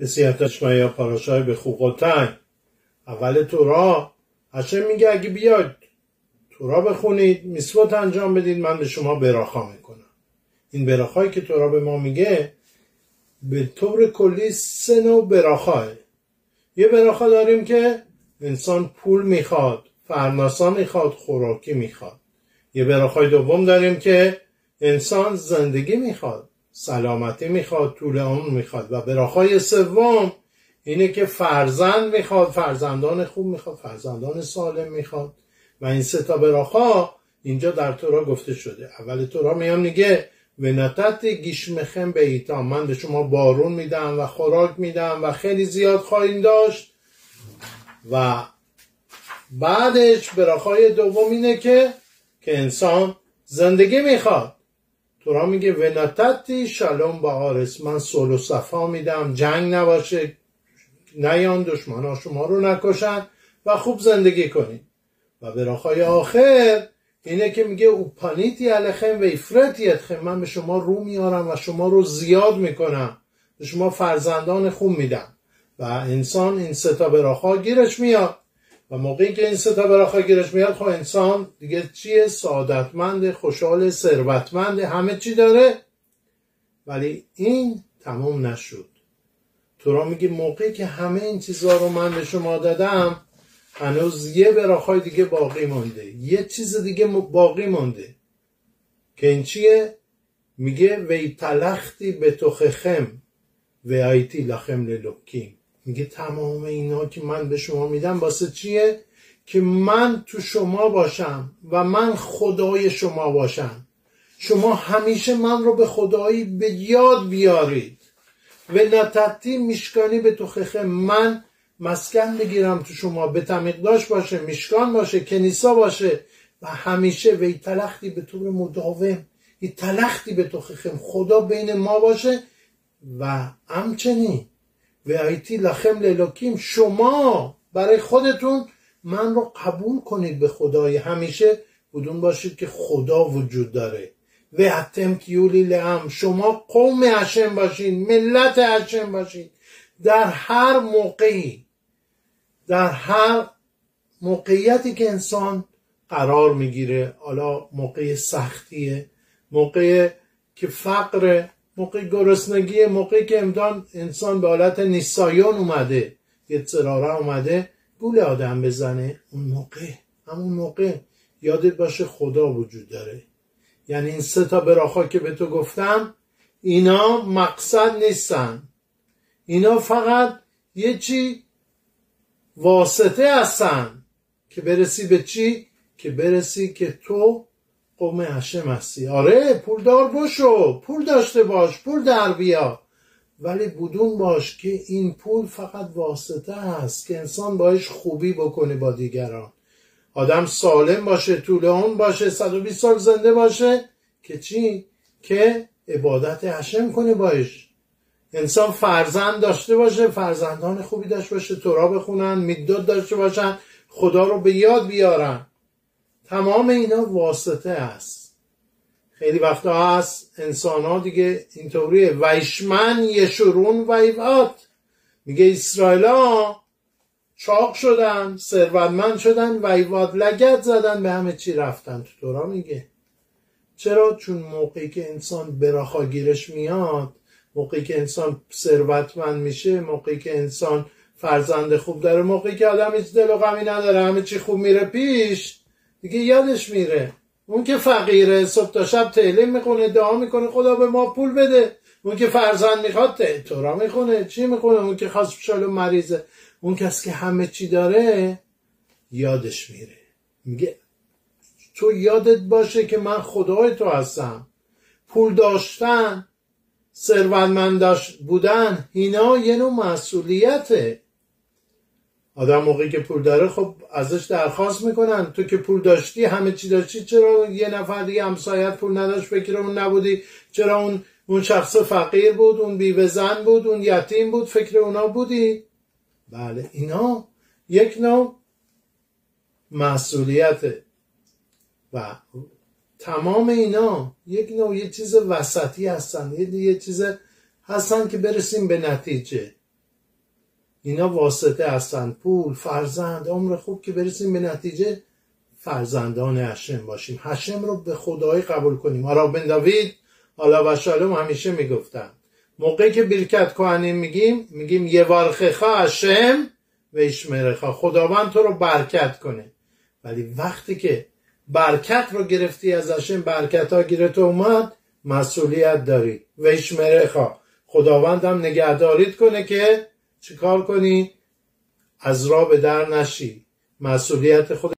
نصیحتش یا پاراشای به خوقتن اول تورا. هشم میگه اگه بیاید تورا بخونید میسوت انجام بدید من به شما براخا می‌کنم. این براخایی که تورا به ما میگه به طور کلی سه نوع براخاه. یه براخا داریم که انسان پول می‌خواد فرناسا می‌خواد خوراکی می‌خواد. یه براخای دوم داریم که انسان زندگی می‌خواد. سلامتی می‌خواد طول عمر می‌خواد. و براخای سوم اینه که فرزند می‌خواد فرزندان خوب می‌خواد فرزندان سالم می‌خواد. و این سه تا براخا اینجا در تورا گفته شده. اول تورا میام میگه ونتت گیشمخم به ایتا من به شما بارون میدم و خوراک میدم و خیلی زیاد خواهیم داشت. و بعدش براخای دوم اینه که که انسان زندگی می‌خواد. تورا میگه ونتتی شلوم با آرس. من صلح و صفا میدم. جنگ نباشه. نیان دشمنا شما رو نکشن و خوب زندگی کنید و براخای آخر اینه که میگه او پانیتی علیخم و افرتی من به شما رو میارم و شما رو زیاد می‌کنم. به شما فرزندان خوب میدم. و انسان این ستا براخا گیرش میاد. و موقعی که این ستا براخا گیرش میاد خب انسان دیگه چیه؟ سعادتمند خوشحال ثروتمند همه چی داره. ولی این تمام نشد. تو را میگه موقعی که همه این چیزها رو من به شما دادم هنوز یه براخای دیگه باقی مونده یه چیز دیگه باقی مونده که این چیه؟ میگه وی تلختی به تخخم و ایتی لخم للوکیم. میگه تمام اینا که من به شما میدم واسه چیه؟ که من تو شما باشم و من خدای شما باشم. شما همیشه من رو به خدایی به یاد بیارید. و نتتی میشکانی به تو من مسکن بگیرم تو شما. به تمیقداش باشه میشکان باشه کنیسا باشه. و همیشه وی تلختی به طور مداوم. یه تلختی به تو خم خدا بین ما باشه و همچنین و ایتی لخم للاکیم شما برای خودتون من رو قبول کنید به خدای. همیشه بدون باشید که خدا وجود داره. و حتم کیولی لهم شما قوم هشم باشین ملت هشم باشین. در هر موقعی در هر موقعیتی که انسان قرار می‌گیره حالا موقع سختیه موقع که فقر موقع گرسنگی موقعی که امدان انسان به حالت نیسایان اومده یه سراره اومده گول آدم بزنه اون موقع همون موقع یادت باشه خدا وجود داره یعنی این سه تا براخا که به تو گفتم اینا مقصد نیستن اینا فقط یه چی واسطه هستن که برسی به چی؟ که برسی که تو قوم هشم هستی. آره پولدار باشو پول داشته باش پول در بیا. ولی بدون باش که این پول فقط واسطه هست که انسان باش خوبی بکنه با دیگران. آدم سالم باشه طول اون باشه 120 سال زنده باشه که چی؟ که عبادت هشم کنه باش انسان فرزند داشته باشه فرزندان خوبی داشته باشه تورا بخونن می‌داد داشته باشن خدا رو به یاد بیارن. تمام اینا واسطه است خیلی وقتا هست انسان ها دیگه اینطوریه. ویشمن یشورون ویوات. میگه اسرائیل ها چاق شدن ثروتمند شدن ویواد لگت زدن به همه چی رفتن. تو تورا میگه. چرا؟ چون موقعی که انسان براخا گیرش میاد موقعی که انسان ثروتمند میشه موقعی که انسان فرزند خوب داره موقعی که آدم هیچ دل و غمی نداره همه چی خوب میره پیش دیگه یادش میره. اون که فقیره صبح تا شب تعلیم می‌کنه دعا می‌کنه خدا به ما پول بده. اون که فرزند می‌خواد تورا می‌خونه چی می‌کنه اون که خاص و مریضه. اون کسی که همه چی داره یادش میره. میگه تو یادت باشه که من خدای تو هستم. پول داشتن ثروتمند بودن اینا یه نوع مسئولیته. آدم موقعی که پول داره خب ازش درخواست می‌کنن. تو که پول داشتی همه چی داشتی چرا یه نفر دیگه همسایت پول نداشت؟ فکر اون نبودی. چرا اون اون شخص فقیر بود اون بیوه زن بود اون یتیم بود؟ فکر اونا بودی؟ بله اینا یک نوع مسئولیته و تمام اینا یک نوع یه چیز وسطی هستن. یه, یه چیز هستن که برسیم به نتیجه. اینا واسطه هستن. پول فرزند عمر خوب که برسیم به نتیجه فرزندان هشم باشیم. هشم رو به خدایی قبول کنیم. حالا بن داوید حالا و شالوم همیشه می‌گفتن موقعی که برکت کهنیم میگیم میگیم یه وارخخا هشم و اشمرخا خداوند تو رو برکت کنه. ولی وقتی که برکت رو گرفتی از هشم برکت ها گیرت اومد مسئولیت داری. و اشمرخا خداوند هم نگهداریت کنه که چیکار کنی؟ از را به در نشی. مسئولیت خود